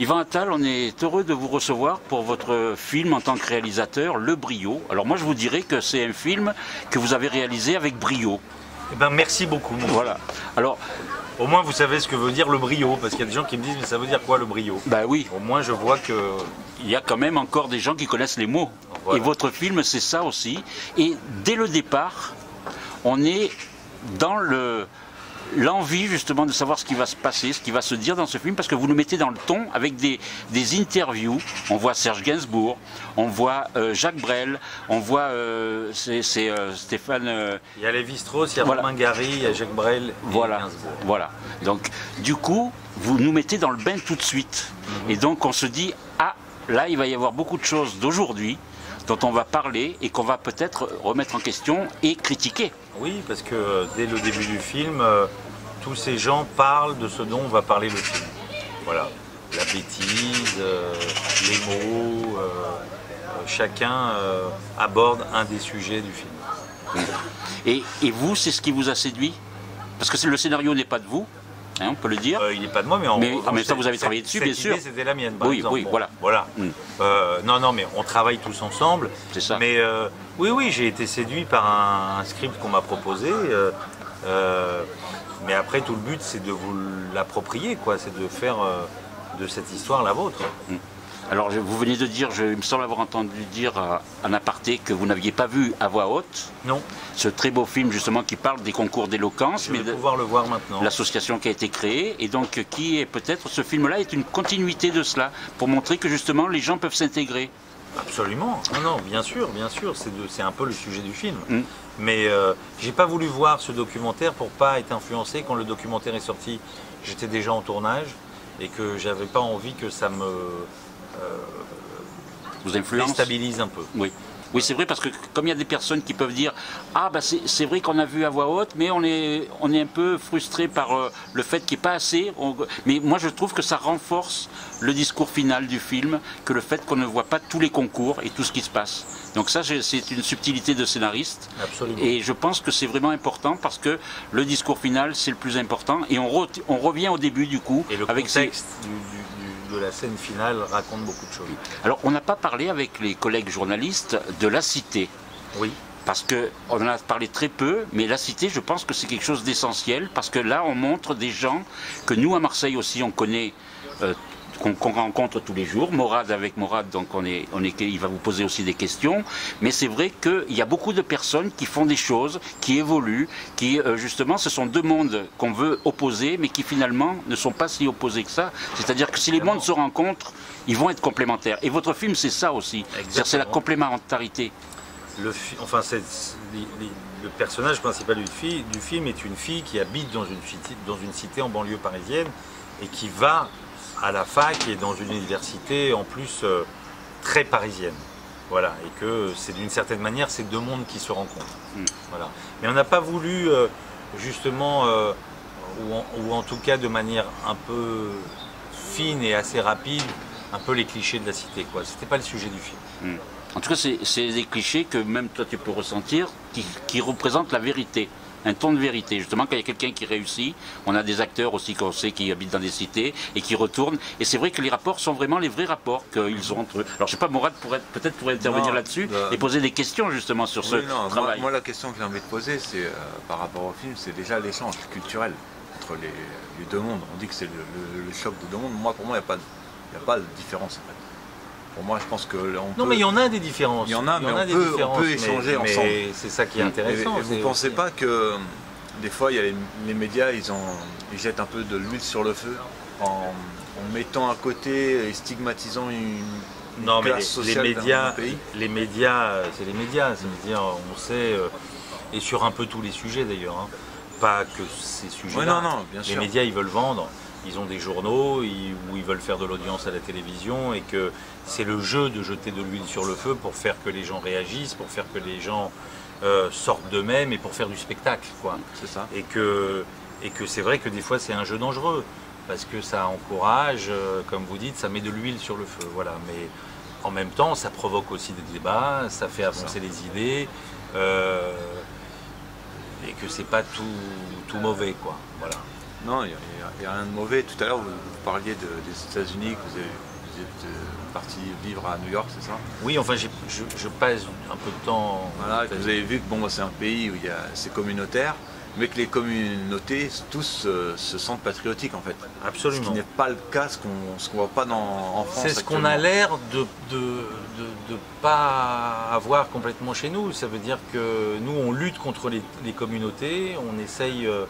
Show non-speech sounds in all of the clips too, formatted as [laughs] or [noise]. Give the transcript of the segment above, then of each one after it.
Yvan Attal, on est heureux de vous recevoir pour votre film en tant que réalisateur, Le Brio. Alors moi je vous dirais que c'est un film que vous avez réalisé avec brio. Eh ben, merci beaucoup. mon Voilà. Alors, Au moins, vous savez ce que veut dire le brio, parce qu'il y a des gens qui me disent, mais ça veut dire quoi le brio? Bah oui, Au moins, je vois que. il y a quand même encore des gens qui connaissent les mots. Voilà. Et votre film, c'est ça aussi. Et dès le départ, on est dans le l'envie justement de savoir ce qui va se passer, ce qui va se dire dans ce film, parce que vous nous mettez dans le ton avec des, des interviews. On voit Serge Gainsbourg, on voit euh, Jacques Brel, on voit euh, c'est euh, Stéphane. euh, Il y a Lévi-Strauss, il y a Voilà. Romain Gary, il y a Jacques Brel et Voilà, Gainsbourg. voilà. Donc, du coup, vous nous mettez dans le bain tout de suite. Mhm. Et donc, on se dit, ah, là, il va y avoir beaucoup de choses d'aujourd'hui dont on va parler et qu'on va peut-être remettre en question et critiquer. Oui, parce que dès le début du film, tous ces gens parlent de ce dont va parler le film. Voilà. La bêtise, euh, les mots, euh, euh, chacun euh, aborde un des sujets du film. Et, et vous, c'est ce qui vous a séduit? Parce que le scénario n'est pas de vous, hein, on peut le dire. Il n'est pas de moi, mais en, Mais en même temps, vous avez travaillé dessus, cette bien idée, sûr. C'était la mienne, par Oui, exemple. oui, Bon, voilà. voilà. Mm. Euh, non, non, mais on travaille tous ensemble. C'est ça. Mais euh, oui, oui, j'ai été séduit par un, un script qu'on m'a proposé. euh, mais après, tout le but, c'est de vous l'approprier, quoi. C'est de faire euh, de cette histoire la vôtre. Alors, je- vous venez de dire, je, il me semble avoir entendu dire euh, en aparté que vous n'aviez pas vu à voix haute Non, ce très beau film justement qui parle des concours d'éloquence, je mais vais de- pouvoir le voir maintenant. l'association qui a été créée et donc euh, qui est peut-être ce film-là est une continuité de cela pour montrer que justement les gens peuvent s'intégrer. Absolument. Non, non, bien sûr, bien sûr. C'est un peu le sujet du film. Mm. Mais euh, j'ai pas voulu voir ce documentaire pour pas être influencé quand le documentaire est sorti. J'étais déjà en tournage et que j'avais pas envie que ça me Vous influence déstabilise un peu. Oui. Oui, c'est vrai parce que comme il y a des personnes qui peuvent dire ah bah c'est vrai qu'on a vu à voix haute, mais on est on est un peu frustré par euh, le fait qu'il n'y ait pas assez. On- mais moi je trouve que ça renforce le discours final du film que le fait qu'on ne voit pas tous les concours et tout ce qui se passe. Donc ça c'est une subtilité de scénariste. Absolument. Et je pense que c'est vraiment important parce que le discours final, c'est le plus important. Et on, re- on revient au début du coup. Et le avec contexte du- du- du- de la scène finale raconte beaucoup de choses. Alors, on n'a pas parlé avec les collègues journalistes de la cité. Oui. Parce que on en a parlé très peu, mais la cité, je pense que c'est quelque chose d'essentiel parce que là, on montre des gens que nous à Marseille aussi, on connaît, euh, qu'on rencontre tous les jours. Morad avec Morad, donc on est, on est, il va vous poser aussi des questions. Mais c'est vrai qu'il y a beaucoup de personnes qui font des choses, qui évoluent, qui euh, justement, ce sont deux mondes qu'on veut opposer, mais qui finalement ne sont pas si opposés que ça. C'est-à-dire que si les mondes se rencontrent, ils vont être complémentaires. Et votre film, c'est ça aussi. C'est la complémentarité. Le, fi- enfin, c'est- le personnage principal du, fi- du film est une fille qui habite dans une, dans une cité en banlieue parisienne et qui va à la fac et dans une université en plus euh, très parisienne. Voilà, et que c'est d'une certaine manière ces deux mondes qui se rencontrent. Mm. Voilà. Mais on n'a pas voulu euh, justement, euh, ou, en, ou en tout cas de manière un peu fine et assez rapide, un peu les clichés de la cité. quoi. C'était pas le sujet du film. En tout cas, c'est c'est des clichés que même toi tu peux ressentir, qui, qui représentent la vérité, un ton de vérité. Justement, quand il y a quelqu'un qui réussit, on a des acteurs aussi qu'on sait qui habitent dans des cités et qui retournent. Et c'est vrai que les rapports sont vraiment les vrais rapports qu'ils ont entre eux. Alors, je sais pas, Morad pourrait peut-être pourrait intervenir là-dessus bah, et poser des questions justement sur ce non, moi, travail. moi, la question que j'ai envie de poser, c'est euh, par rapport au film, c'est déjà l'échange culturel entre les, les deux mondes. On dit que c'est le, le- le choc de deux mondes. Moi, pour moi, il n'y a, a pas de différence en fait. Pour moi, je pense que on Non, peut- mais il y en a des différences. Il y en a, mais on des peut- on échanger mais ensemble. c'est ça qui est intéressant. Et, vous c'est pensez pas que euh, des fois, il y a les, les médias, ils, ont, ils jettent un peu de l'huile sur le feu en, en mettant à côté et stigmatisant une, une Non, mais classe les, les sociale d'un- médias, pays les médias, euh, c'est les médias. C'est-à-dire, on sait, euh, et sur un peu tous les sujets d'ailleurs, hein, pas que ces sujets-là. Ouais, les médias, ils veulent vendre. Ils ont des journaux ils- où ils veulent faire de l'audience à la télévision et que c'est le jeu de jeter de l'huile sur le feu pour faire que les gens réagissent, pour faire que les gens euh, sortent d'eux-mêmes et pour faire du spectacle. Quoi. C'est ça. et que, et que c'est vrai que des fois c'est un jeu dangereux parce que ça encourage, euh, comme vous dites, ça met de l'huile sur le feu. Voilà. Mais en même temps, ça provoque aussi des débats, ça fait avancer les idées euh, et que c'est pas tout, tout mauvais. Quoi. Voilà. Non, il n'y a, rien de mauvais. Tout à l'heure, vous, vous parliez de- des États-Unis, que vous, avez- vous êtes euh, parti vivre à New York, c'est ça? Oui, enfin, j'ai- je, je passe un peu de temps. Voilà, vous avez vu que bon, c'est un pays où il y a, c'est communautaire, mais que les communautés tous euh, se sentent patriotiques en fait. Ce Absolument. qui n'est pas le cas, ce qu'on ne voit pas dans, en France. C'est ce qu'on a l'air de de, de, pas avoir complètement chez nous. Ça veut dire que nous, on lutte contre les, les communautés, on essaye euh,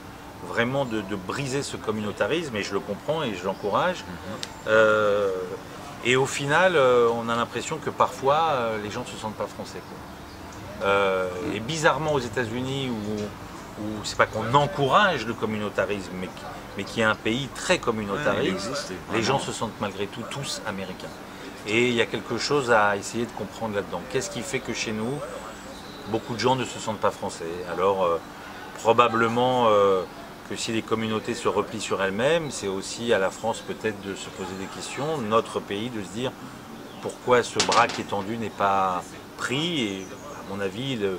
vraiment de, de briser ce communautarisme, et je le comprends et je l'encourage. Mhm. Euh, et au final, euh, on a l'impression que parfois, euh, les gens ne se sentent pas français. quoi. Et bizarrement, aux États-Unis, où, où c'est pas qu'on encourage le communautarisme, mais, qui- mais qui est un pays très communautariste, les gens se sentent malgré tout tous américains. Et il y a quelque chose à essayer de comprendre là-dedans. Qu'est-ce qui fait que chez nous, beaucoup de gens ne se sentent pas français? Alors, probablement que si les communautés se replient sur elles-mêmes, c'est aussi à la France peut-être de se poser des questions, notre pays de se dire pourquoi ce bras qui est tendu n'est pas pris. Et à mon avis, le,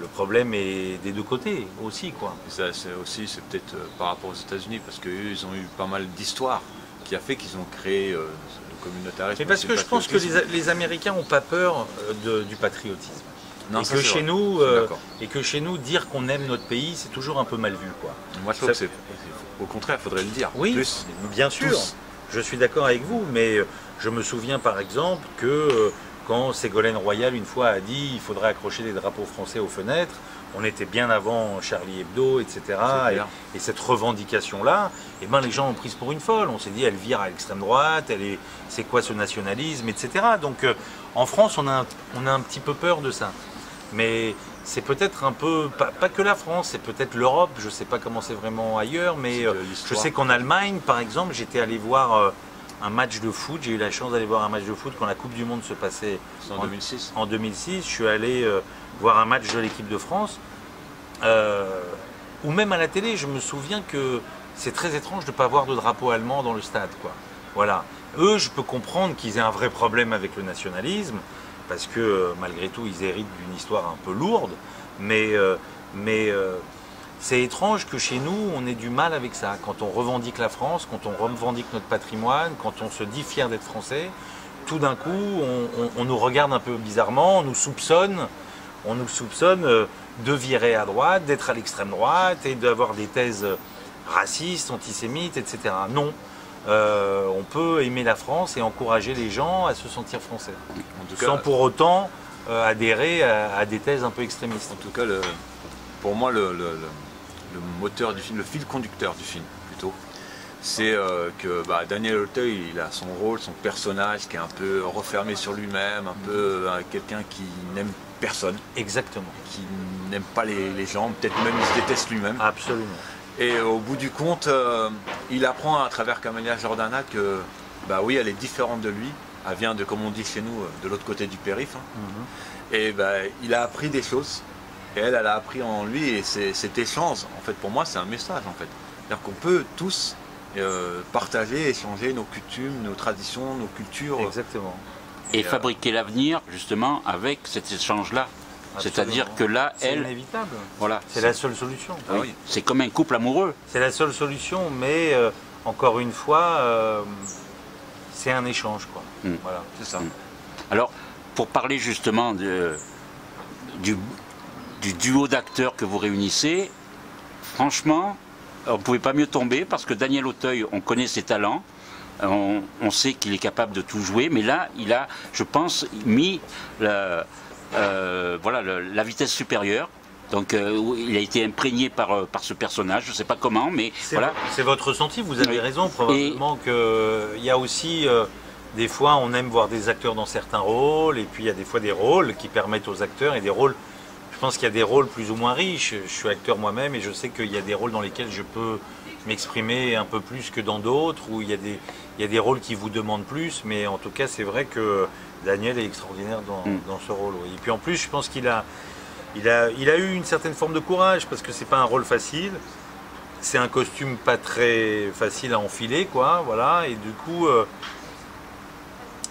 le problème est des deux côtés aussi. quoi. Et ça, c'est aussi, c'est peut-être euh, par rapport aux États-Unis, parce qu'eux, ils ont eu pas mal d'histoires qui a fait qu'ils ont créé euh, le communautarisme. Mais parce que je pense que les, Américains n'ont pas peur euh, de- du patriotisme. Non, et, ça, que chez vrai. nous, euh, et que chez nous, dire qu'on aime notre pays, c'est toujours un peu mal vu. Quoi. Moi, je trouve ça- que c'est. Au contraire, il faudrait le dire. Oui, Plus. bien sûr. Tous. Je suis d'accord avec vous, mais euh, je me souviens par exemple que euh, quand Ségolène Royal une fois a dit il faudrait accrocher des drapeaux français aux fenêtres, on était bien avant Charlie Hebdo, etc. Et, cette revendication-là, eh ben, les gens l'ont prise pour une folle. On s'est dit elle vire à l'extrême droite, elle est, c'est quoi ce nationalisme, etc. Donc euh, en France, on a, on a un petit peu peur de ça. Mais c'est peut-être un peu, pas, pas que la France, c'est peut-être l'Europe, je ne sais pas comment c'est vraiment ailleurs, mais euh, je sais qu'en Allemagne, par exemple, j'étais allé voir euh, un match de foot, j'ai eu la chance d'aller voir un match de foot quand la Coupe du Monde se passait en 2006. en 2006, je suis allé euh, voir un match de l'équipe de France, euh, ou même à la télé, je me souviens que c'est très étrange de ne pas voir de drapeau allemand dans le stade. Quoi. Voilà. Eux, je peux comprendre qu'ils aient un vrai problème avec le nationalisme, parce que euh, malgré tout, ils héritent d'une histoire un peu lourde, mais, euh, mais euh, c'est étrange que chez nous, on ait du mal avec ça. Quand on revendique la France, quand on revendique notre patrimoine, quand on se dit fier d'être français, tout d'un coup, on, nous regarde un peu bizarrement, on nous soupçonne, on nous soupçonne de virer à droite, d'être à l'extrême droite et d'avoir des thèses racistes, antisémites, etc. Non. Euh, on peut aimer la France et encourager les gens à se sentir français, En tout cas, sans pour autant euh, adhérer à, à des thèses un peu extrémistes. En tout cas, le- pour moi, le, le- le- le moteur du film, le fil conducteur du film, plutôt, c'est euh, que bah, Daniel Auteuil, il a son rôle, son personnage qui est un peu refermé sur lui-même, un peu quelqu'un qui n'aime personne, Exactement. qui n'aime pas les, les gens, peut-être même il se déteste lui-même. Absolument. Et au bout du compte, euh, il apprend à travers Camélia Jordana que, bah oui, elle est différente de lui. Elle vient de, comme on dit chez nous, de l'autre côté du périph'. hein. Et bah, il a appris des choses. Et elle, elle a appris en lui. Et c'est- cet échange, en fait, pour moi, c'est un message, en fait. C'est-à-dire qu'on peut tous euh, partager, échanger nos coutumes, nos traditions, nos cultures. Exactement. Et Et, euh, fabriquer l'avenir, justement, avec cet échange-là. C'est-à-dire que là, C'est elle, inévitable. voilà, C'est la seule solution. Ah oui. c'est comme un couple amoureux. C'est la seule solution, mais euh, encore une fois, euh, c'est un échange. Quoi. Mm. Voilà. C'est ça. Mm. Alors, pour parler justement de- du, du duo d'acteurs que vous réunissez, franchement, on ne pouvait pas mieux tomber parce que Daniel Auteuil, on connaît ses talents, on, on sait qu'il est capable de tout jouer, mais là, il a, je pense, mis la, voilà, le- la vitesse supérieure. Donc, euh, il a été imprégné par, euh, par ce personnage, je ne sais pas comment, mais C'est voilà. c'est votre ressenti, vous avez Oui. raison. Probablement qu'il y a aussi, euh, des fois, on aime voir des acteurs dans certains rôles, et puis il y a des fois des rôles qui permettent aux acteurs, et des rôles, je pense qu'il y a des rôles plus ou moins riches. Je suis acteur moi-même, et je sais qu'il y a des rôles dans lesquels je peux m'exprimer un peu plus que dans d'autres, où il y, a des, il y a des rôles qui vous demandent plus, mais en tout cas, c'est vrai que Daniel est extraordinaire dans, Mm. dans ce rôle. oui. Et puis en plus, je pense qu'il a, il a, il a eu une certaine forme de courage, parce que c'est pas un rôle facile c'est un costume pas très facile à enfiler, quoi, voilà, et du coup, euh,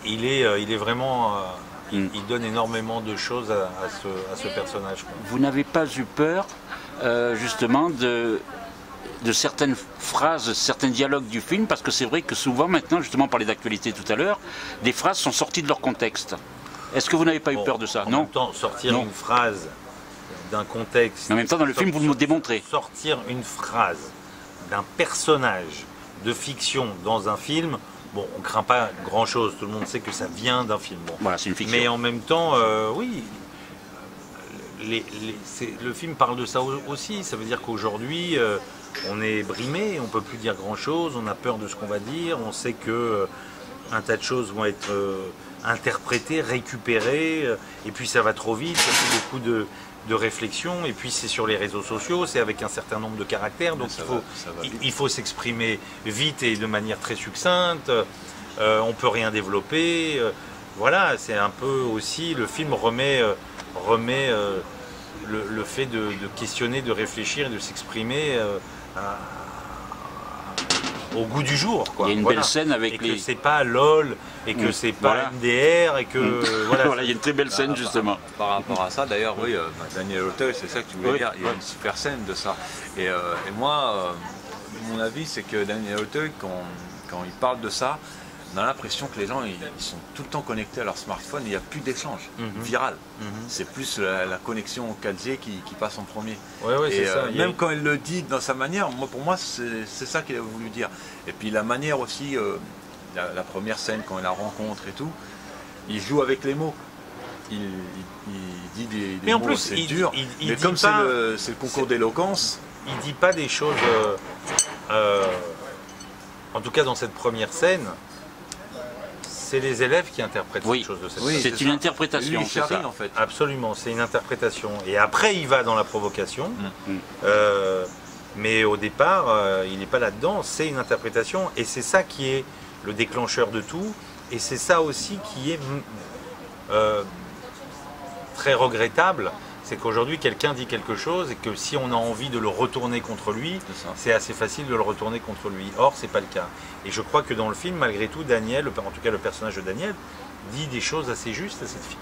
il, est, euh, il est vraiment, euh, il, Mm. il donne énormément de choses à, à ce, à ce personnage. quoi. vous n'avez pas eu peur, justement, de de certaines phrases, certains dialogues du film, parce que c'est vrai que souvent maintenant, justement, on parlait d'actualité tout à l'heure, des phrases sont sorties de leur contexte. Est-ce que vous n'avez pas eu peur de ça en Non même temps, sortir Non. une phrase d'un contexte. Mais en même temps, dans le film, vous nous démontrez. Sortir une phrase d'un personnage de fiction dans un film, bon, on craint pas grand-chose. Tout le monde sait que ça vient d'un film. Bon. Voilà, c'est une fiction. Mais en même temps, euh, oui, les- les- c'est- le film parle de ça au- aussi. Ça veut dire qu'aujourd'hui, euh, on est brimé, on peut plus dire grand-chose, on a peur de ce qu'on va dire, on sait que euh, un tas de choses vont être euh, interprétées, récupérées, et puis ça va trop vite, ça fait beaucoup de, de réflexion, et puis c'est sur les réseaux sociaux, c'est avec un certain nombre de caractères, donc il faut, va- il- faut s'exprimer vite et de manière très succincte. On peut rien développer. voilà, c'est un peu aussi le film remet, remet euh, le, le fait de, de questionner, de réfléchir, et de s'exprimer euh, au goût du jour. quoi. Il y a une Voilà. belle scène avec et les- que c'est pas LOL et que Mm. c'est pas Voilà. MDR et que voilà. [laughs] Voilà, il y a une très belle scène, justement. Par rapport à ça, d'ailleurs, oui, euh, Daniel Auteuil, c'est ça que tu voulais Oui, dire. Il y a une super scène de ça. Et, euh, et moi, euh, mon avis, c'est que Daniel Auteuil, quand, quand il parle de ça, on a l'impression que les gens, ils, ils sont tout le temps connectés à leur smartphone. Il n'y a plus d'échange Mhm. viral. Mhm. C'est plus la, la connexion 4G qui, qui passe en premier. Ouais, ouais, Et c'est euh, ça. A- même quand il le dit dans sa manière, moi, pour moi, c'est ça qu'il a voulu dire. Et puis la manière aussi, euh, la, la première scène quand il la rencontre et tout, il joue avec les mots. Il, il- il dit des, des Mais en mots, plus, c'est dur. mais comme c'est le, c'est le concours d'éloquence, il dit pas des choses. euh, euh, en tout cas, dans cette première scène, c'est les élèves qui interprètent Oui. cette chose de cette Oui, façon. C'est une ça. interprétation, lui, charrie ça. en fait. Absolument, c'est une interprétation. Et après, il va dans la provocation. Mm. Euh, mais au départ, euh, il n'est pas là-dedans. C'est une interprétation. Et c'est ça qui est le déclencheur de tout. Et c'est ça aussi qui est mm, euh, très regrettable. C'est qu'aujourd'hui, quelqu'un dit quelque chose et que si on a envie de le retourner contre lui, C'est assez facile de le retourner contre lui. Or, c'est pas le cas. Et je crois que dans le film, malgré tout, Daniel, en tout cas le personnage de Daniel, dit des choses assez justes à cette fille.